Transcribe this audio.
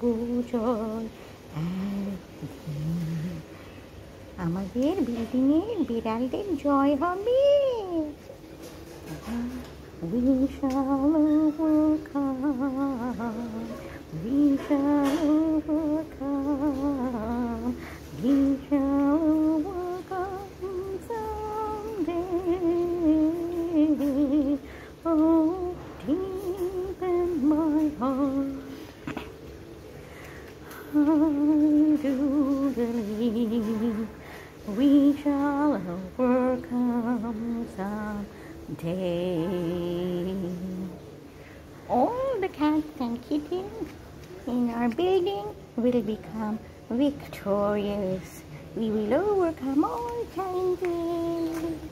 করব জয় একদিন আমাদের বিল্ডিংয়ের বিড়ালদের জয় হবে We shall overcome. We shall overcome. We shall overcome someday. Oh, Do believe we shall overcome someday. All the cats and kittens in our building will become victorious. We will overcome all challenges.